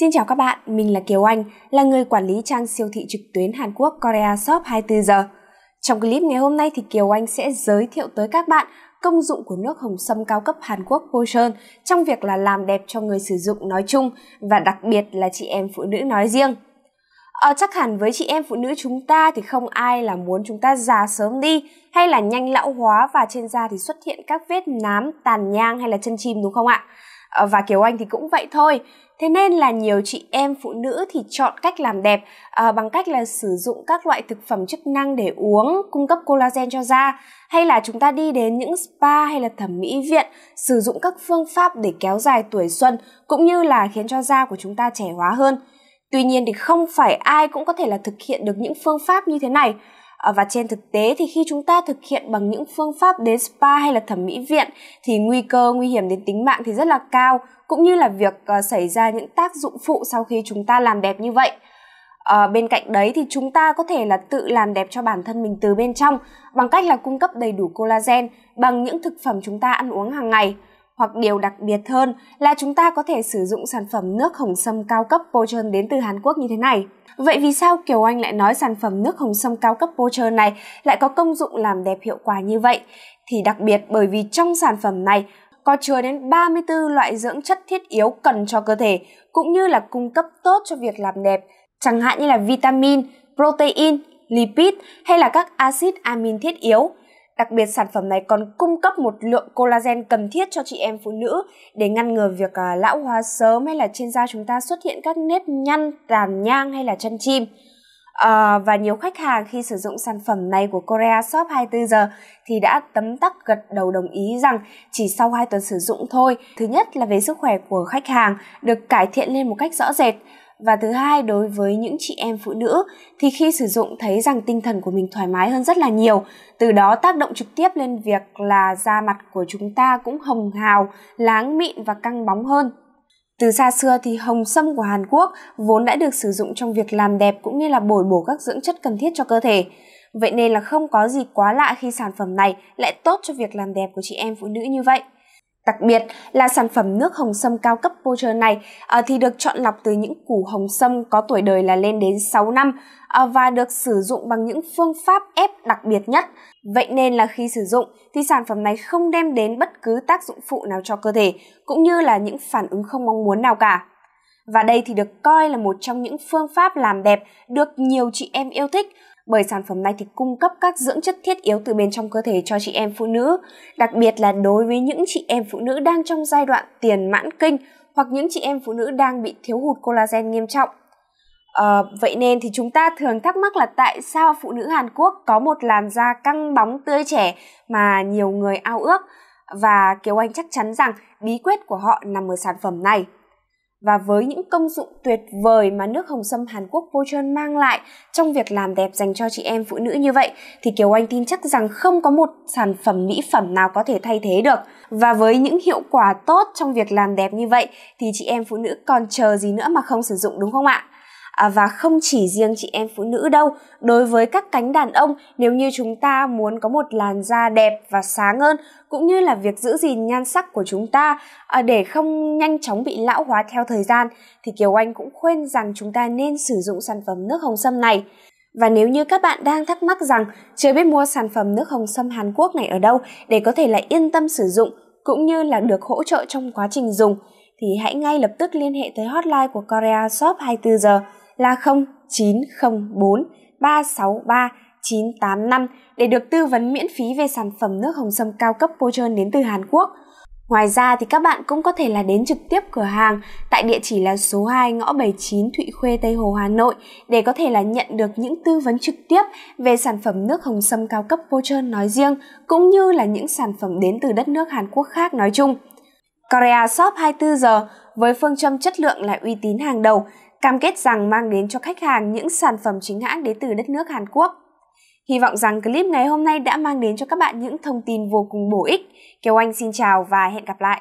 Xin chào các bạn, mình là Kiều Anh, là người quản lý trang siêu thị trực tuyến Hàn Quốc Korea Shop 24 giờ. Trong clip ngày hôm nay thì Kiều Anh sẽ giới thiệu tới các bạn công dụng của nước hồng sâm cao cấp Hàn Quốc Potion trong việc là làm đẹp cho người sử dụng nói chung và đặc biệt là chị em phụ nữ nói riêng. Ờ, chắc hẳn với chị em phụ nữ chúng ta thì không ai là muốn chúng ta già sớm đi hay là nhanh lão hóa và trên da thì xuất hiện các vết nám, tàn nhang hay là chân chim đúng không ạ? Ờ, và Kiều Anh thì cũng vậy thôi. Thế nên là nhiều chị em phụ nữ thì chọn cách làm đẹp à, bằng cách là sử dụng các loại thực phẩm chức năng để uống, cung cấp collagen cho da hay là chúng ta đi đến những spa hay là thẩm mỹ viện sử dụng các phương pháp để kéo dài tuổi xuân cũng như là khiến cho da của chúng ta trẻ hóa hơn. Tuy nhiên thì không phải ai cũng có thể là thực hiện được những phương pháp như thế này. Ờ, và trên thực tế thì khi chúng ta thực hiện bằng những phương pháp đến spa hay là thẩm mỹ viện thì nguy cơ nguy hiểm đến tính mạng thì rất là cao cũng như là việc uh, xảy ra những tác dụng phụ sau khi chúng ta làm đẹp như vậy. À, bên cạnh đấy thì chúng ta có thể là tự làm đẹp cho bản thân mình từ bên trong bằng cách là cung cấp đầy đủ collagen bằng những thực phẩm chúng ta ăn uống hàng ngày. Hoặc điều đặc biệt hơn là chúng ta có thể sử dụng sản phẩm nước hồng sâm cao cấp Pochon đến từ Hàn Quốc như thế này. Vậy vì sao Kiều Anh lại nói sản phẩm nước hồng sâm cao cấp pocher này lại có công dụng làm đẹp hiệu quả như vậy? Thì đặc biệt bởi vì trong sản phẩm này có chứa đến 34 loại dưỡng chất thiết yếu cần cho cơ thể, cũng như là cung cấp tốt cho việc làm đẹp, chẳng hạn như là vitamin, protein, lipid hay là các axit amin thiết yếu. Đặc biệt sản phẩm này còn cung cấp một lượng collagen cần thiết cho chị em phụ nữ để ngăn ngừa việc uh, lão hóa sớm hay là trên da chúng ta xuất hiện các nếp nhăn, tàn nhang hay là chân chim. À, và nhiều khách hàng khi sử dụng sản phẩm này của Korea Shop 24 giờ thì đã tấm tắc gật đầu đồng ý rằng chỉ sau 2 tuần sử dụng thôi, thứ nhất là về sức khỏe của khách hàng được cải thiện lên một cách rõ rệt và thứ hai, đối với những chị em phụ nữ, thì khi sử dụng thấy rằng tinh thần của mình thoải mái hơn rất là nhiều, từ đó tác động trực tiếp lên việc là da mặt của chúng ta cũng hồng hào, láng mịn và căng bóng hơn từ xa xưa thì hồng sâm của Hàn Quốc vốn đã được sử dụng trong việc làm đẹp cũng như là bồi bổ các dưỡng chất cần thiết cho cơ thể. Vậy nên là không có gì quá lạ khi sản phẩm này lại tốt cho việc làm đẹp của chị em phụ nữ như vậy. Đặc biệt là sản phẩm nước hồng sâm cao cấp Pocher này ờ, thì được chọn lọc từ những củ hồng sâm có tuổi đời là lên đến 6 năm ờ, và được sử dụng bằng những phương pháp ép đặc biệt nhất. Vậy nên là khi sử dụng thì sản phẩm này không đem đến bất cứ tác dụng phụ nào cho cơ thể, cũng như là những phản ứng không mong muốn nào cả. Và đây thì được coi là một trong những phương pháp làm đẹp được nhiều chị em yêu thích bởi sản phẩm này thì cung cấp các dưỡng chất thiết yếu từ bên trong cơ thể cho chị em phụ nữ, đặc biệt là đối với những chị em phụ nữ đang trong giai đoạn tiền mãn kinh hoặc những chị em phụ nữ đang bị thiếu hụt collagen nghiêm trọng. À, vậy nên thì chúng ta thường thắc mắc là tại sao phụ nữ Hàn Quốc có một làn da căng bóng tươi trẻ mà nhiều người ao ước và Kiều Anh chắc chắn rằng bí quyết của họ nằm ở sản phẩm này. Và với những công dụng tuyệt vời mà nước hồng sâm Hàn Quốc Pochon mang lại trong việc làm đẹp dành cho chị em phụ nữ như vậy, thì Kiều Anh tin chắc rằng không có một sản phẩm mỹ phẩm nào có thể thay thế được. Và với những hiệu quả tốt trong việc làm đẹp như vậy, thì chị em phụ nữ còn chờ gì nữa mà không sử dụng, đúng không ạ? À, và không chỉ riêng chị em phụ nữ đâu đối với các cánh đàn ông nếu như chúng ta muốn có một làn da đẹp và sáng hơn cũng như là việc giữ gìn nhan sắc của chúng ta à, để không nhanh chóng bị lão hóa theo thời gian thì kiều anh cũng khuyên rằng chúng ta nên sử dụng sản phẩm nước hồng sâm này. Và nếu như các bạn đang thắc mắc rằng chưa biết mua sản phẩm nước hồng sâm Hàn Quốc này ở đâu để có thể là yên tâm sử dụng cũng như là được hỗ trợ trong quá trình dùng thì hãy ngay lập tức liên hệ tới hotline của Korea Shop 24 giờ là 0904 363 985 để được tư vấn miễn phí về sản phẩm nước hồng sâm cao cấp Pochon đến từ Hàn Quốc. Ngoài ra thì các bạn cũng có thể là đến trực tiếp cửa hàng tại địa chỉ là số 2 ngõ 79 Thụy Khuê, Tây Hồ, Hà Nội để có thể là nhận được những tư vấn trực tiếp về sản phẩm nước hồng sâm cao cấp Pochon nói riêng cũng như là những sản phẩm đến từ đất nước Hàn Quốc khác nói chung. Korea Shop 24 giờ với phương châm chất lượng là uy tín hàng đầu cam kết rằng mang đến cho khách hàng những sản phẩm chính hãng đến từ đất nước Hàn Quốc. Hy vọng rằng clip ngày hôm nay đã mang đến cho các bạn những thông tin vô cùng bổ ích. Kiều Anh xin chào và hẹn gặp lại.